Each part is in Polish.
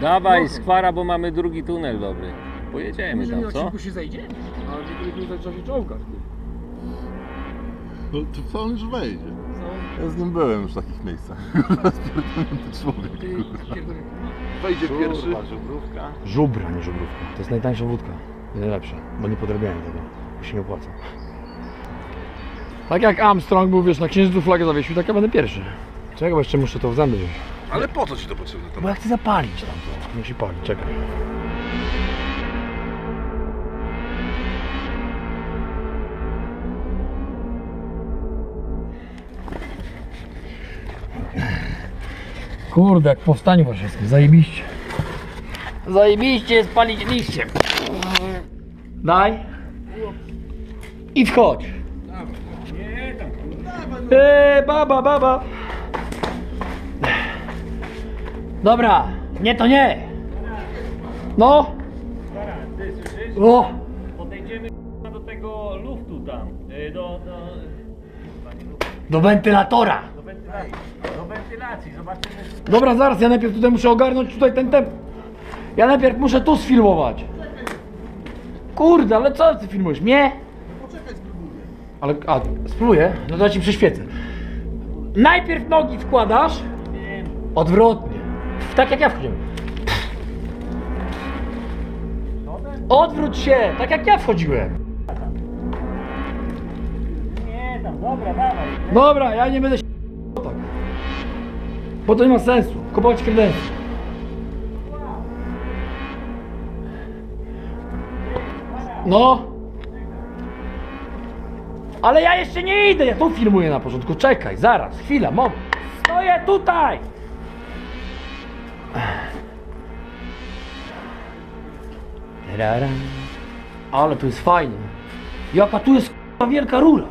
Dawaj, skwara, bo mamy drugi tunel dobry. Pojedziemy Może tam, co? odcinku się zejdzie? Ale w niektórych miejscach trzeba się czołgać. No to co on już wejdzie? Ja z nim byłem już w takich miejscach. Człowiek. Ty pierdolę. Wejdzie pierwszy. żubrówka. Żubra, nie żubrówka. To jest najtańsza wódka. Najlepsza, bo nie podrabiałem tego. Bo się nie opłaca. Tak jak Armstrong był, wiesz, na księżycu flagę zawiesił, tak ja będę pierwszy. Czego, bo jeszcze muszę to w zęby wziąć. Ale po co ci to potrzebne? Bo ja chcę zapalić tam to. Musi palić, czekaj. Kurde, jak w powstaniu warszawskim, zajebiście. Zajebiście spalić liście. Daj. I wchodź. Eee, baba, baba. Dobra, nie to nie. No. Ty słyszysz? O. Podejdziemy do tego luftu tam. y, Do, do, Do wentylatora. do, wentylacji, do wentylacji. Zobaczymy. Dobra, zaraz, ja najpierw tutaj muszę ogarnąć tutaj ten temp. Ja najpierw muszę tu sfilmować. Kurde, ale co ty filmujesz? Mnie? Ale, a, spróbuję? No to ja ci przyświecę. Najpierw nogi wkładasz. Odwrotnie. Tak jak ja wchodziłem. Odwróć się, tak jak ja wchodziłem. Nie, tam, dobra, dawaj. Dobra, ja nie będę się tak. Bo to nie ma sensu. Kupować kredencji. No. Ale ja jeszcze nie idę, ja tu filmuję na porządku. Czekaj, zaraz, chwila, moment. Stoję tutaj! Ale tu jest fajnie. Jaka tu jest k***a wielka rura.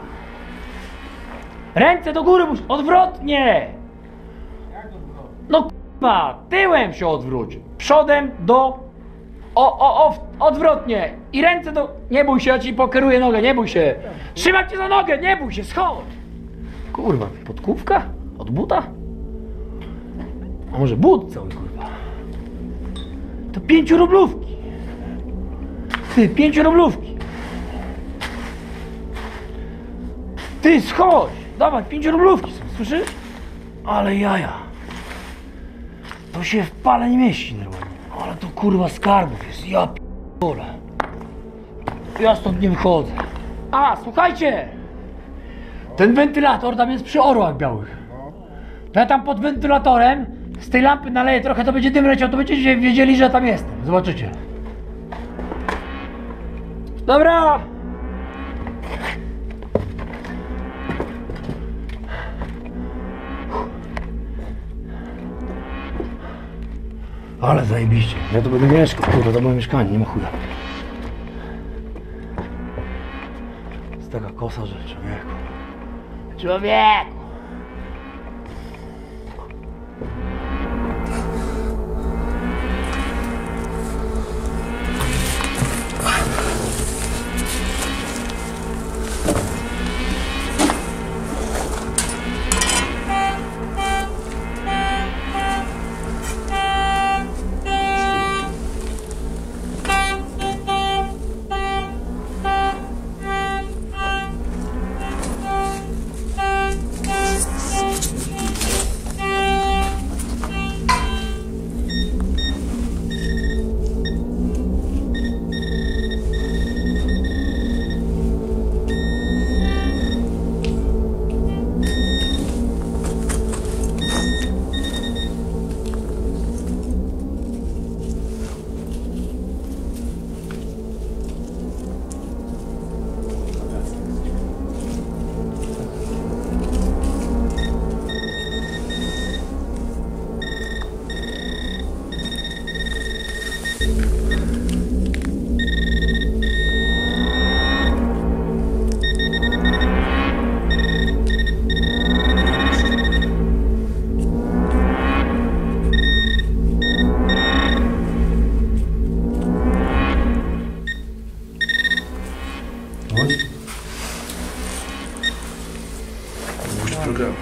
Ręce do góry musisz, odwrotnie! No k***a, tyłem się odwróć. Przodem do... O, o, o, odwrotnie. I ręce do... Nie bój się, ja ci pokieruję nogę, nie bój się. Trzymam cię za nogę, nie bój się, schodź. Kurwa, podkówka? Od buta? A może but cały, kurwa? To pięciu rublówki. Ty, pięciu rublówki. Ty, schodź! Dawaj, pięć rublówki są, słyszysz? Ale jaja. To się w pale nie mieści normalnie. Ale to kurwa skarbów jest, ja p***ole. Ja stąd nie wychodzę. A, słuchajcie! Ten wentylator tam jest przy orłach białych. To ja tam pod wentylatorem z tej lampy naleję trochę, to będzie dym leciał, to będziecie wiedzieli, że tam jestem. Zobaczycie. Dobra! Ale zajebiście. Ja tu będę mieszkał, kurwa, to moje mieszkanie, nie ma chuja. Jest taka kosa, że człowieku. Człowieku! Ой. Может, программа.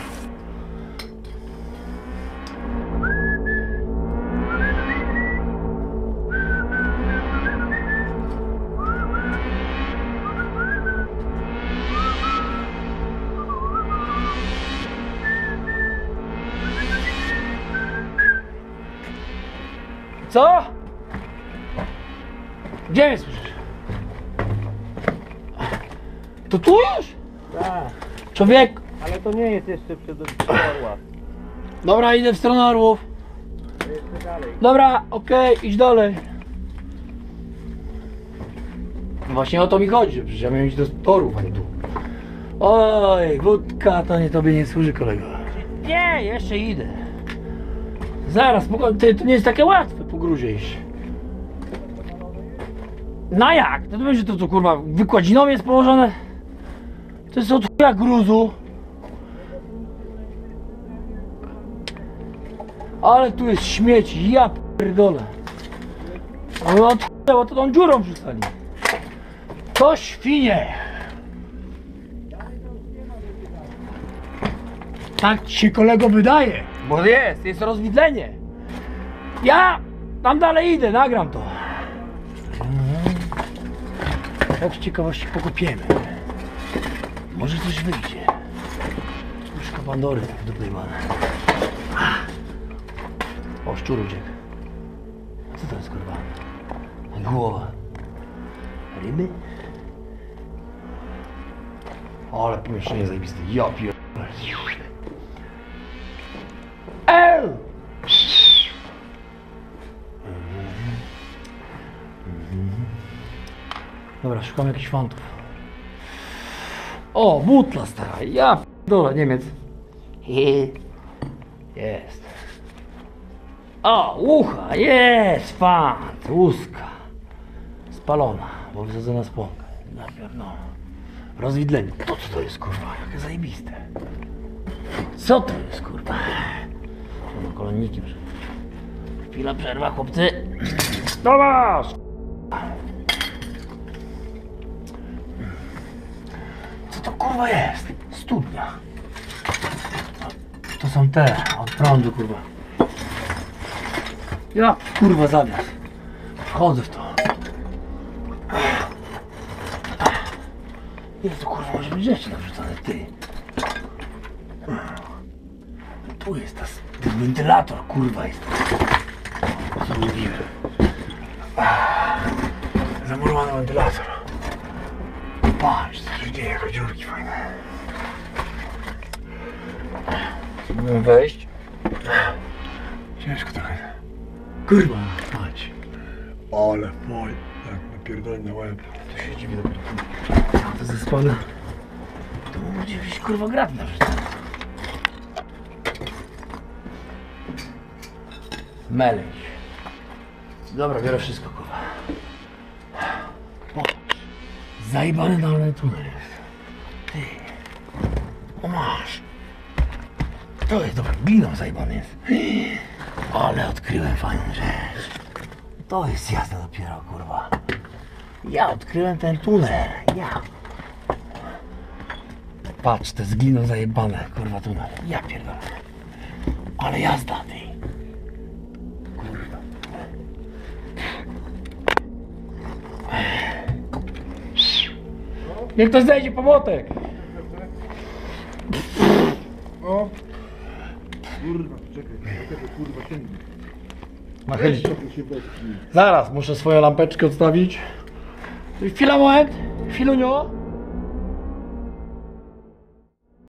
Co? Gdzie mnie? To tu już? Tak, Człowiek. ale to nie jest jeszcze przed orła. Dobra, idę w stronę orłów. To jeszcze dalej. Dobra, okej, idź dalej. No Właśnie o to mi chodzi, że przecież ja miałem iść do torów, a nie tu. Oj, wódka to nie tobie nie służy, kolego. Nie, jeszcze idę. Zaraz, ty, to nie jest takie łatwe po gruzie iść. No jak? To, to będzie to co kurwa, wykładziną jest położone? To jest od chuja gruzu. Ale tu jest śmieci, ja pierdolę. Ale od chuja, bo to tą dziurą przystali. To świnie. Tak ci się kolego wydaje. Bo jest, jest rozwidlenie. Ja tam dalej idę, nagram to. Tak z ciekawości pokopiemy. Może coś wyjdzie. Puszka Pandory tak do plejmana. O, szczur uciekł. Co to jest kurwa? Głowa. Ryby? O, ale pomieszczenie zajebiste. Ja pierdolę. Eee! Dobra, szukam jakichś fantów. O, butla stara. Ja pierdolę, Niemiec. Jest. O, ucha, jest, fant, łuska. Spalona, bo wysadzona z płonka. Na pewno. Rozwidlenie. To co to jest, kurwa? Jakie zajebiste. Co to jest, kurwa? No, koloniki. przed- Chwila przerwa, chłopcy. Dobra! Co to kurwa jest? Studnia. To są te od prądu, kurwa. Ja kurwa zawias. Wchodzę w to. Ile tu kurwa może być rzeczy narzucane, ty? Tu jest ta, ten wentylator, kurwa jest. Co mówiłem? Zamurowany wentylator. Patrz, co się dzieje, jak dziurki fajne. Spróbuję wejść. Ciężko trochę. Kurwa, patrz. Ale fajnie, jak napierdolę na łeb. To się dziwi dopiero. A to ze. To będzie gdzieś kurwa grat na Meleć. Dobra, biorę wszystko, kurwa. Zajebany dolny tunel jest. Ty. O masz. To jest dobra, gliną zajebany jest. Ale odkryłem fajną rzecz. To jest jazda dopiero, kurwa. Ja odkryłem ten tunel. Ja. Patrz, to jest gliną zajebane, kurwa, tunel. Ja pierdolę. Ale jazda, ty. Kurwa. Niech ktoś zejdzie po młotek. O! Kurwa, czekaj, czekaj, kurwa. Nachylić. Czekaj się weszli. Zaraz, muszę swoją lampeczkę odstawić. Chwila, moment. Chwilunio.